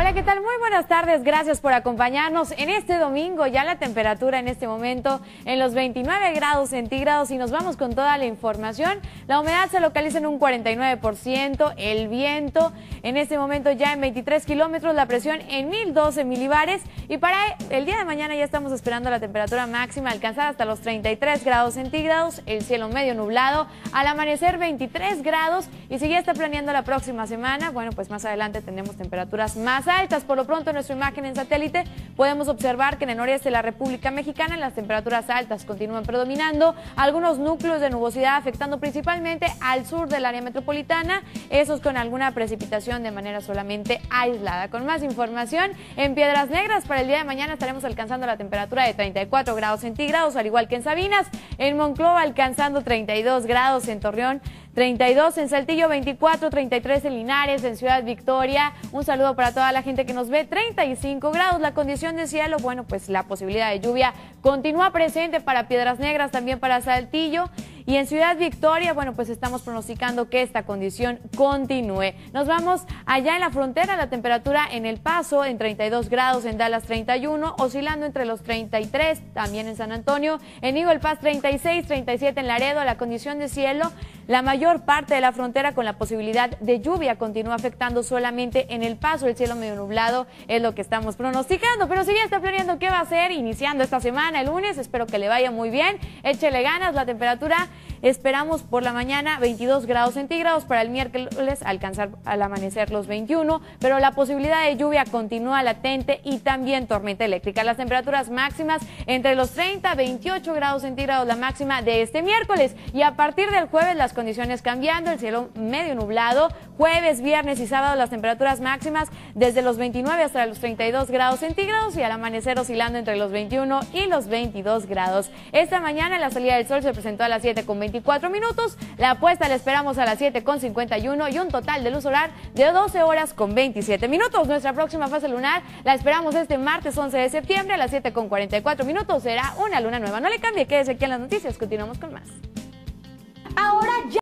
Hola, ¿qué tal? Muy buenas tardes. Gracias por acompañarnos en este domingo. Ya la temperatura en este momento en los 29 grados centígrados y nos vamos con toda la información. La humedad se localiza en un 49%, el viento en este momento ya en 23 kilómetros, la presión en 1012 milibares y para el día de mañana ya estamos esperando la temperatura máxima alcanzar hasta los 33 grados centígrados, el cielo medio nublado, al amanecer 23 grados y si ya está planeando la próxima semana, bueno, pues más adelante tendremos temperaturas más altas. Por lo pronto, en nuestra imagen en satélite podemos observar que en el noreste de la República Mexicana las temperaturas altas continúan predominando, algunos núcleos de nubosidad afectando principalmente al sur del área metropolitana, esos con alguna precipitación de manera solamente aislada. Con más información, en Piedras Negras para el día de mañana estaremos alcanzando la temperatura de 34 grados centígrados, al igual que en Sabinas, en Monclova alcanzando 32 grados, en Torreón 32 en Saltillo, 24, 33 en Linares, en Ciudad Victoria. Un saludo para toda la gente que nos ve. 35 grados la condición de cielo. Bueno, pues la posibilidad de lluvia continúa presente para Piedras Negras, también para Saltillo. Y en Ciudad Victoria, bueno, pues estamos pronosticando que esta condición continúe. Nos vamos allá en la frontera, la temperatura en El Paso en 32 grados, en Dallas 31, oscilando entre los 33, también en San Antonio, en Eagle Pass 36, 37 en Laredo, la condición de cielo. La mayor parte de la frontera con la posibilidad de lluvia continúa afectando solamente en el paso. El cielo medio nublado es lo que estamos pronosticando. Pero si ya está planeando qué va a hacer iniciando esta semana, el lunes, espero que le vaya muy bien. Échele ganas, la temperatura Esperamos por la mañana 22 grados centígrados, para el miércoles alcanzar al amanecer los 21, pero la posibilidad de lluvia continúa latente y también tormenta eléctrica. Las temperaturas máximas entre los 30 28 grados centígrados la máxima de este miércoles y a partir del jueves las condiciones cambiando, el cielo medio nublado, jueves, viernes y sábado las temperaturas máximas desde los 29 hasta los 32 grados centígrados y al amanecer oscilando entre los 21 y los 22 grados. Esta mañana la salida del sol se presentó a las 7 con 24 minutos. La apuesta la esperamos a las 7 con 51 y un total de luz solar de 12 horas con 27 minutos. Nuestra próxima fase lunar la esperamos este martes 11 de septiembre a las 7 con 44 minutos. Será una luna nueva. No le cambie, quédese aquí en las noticias. Continuamos con más.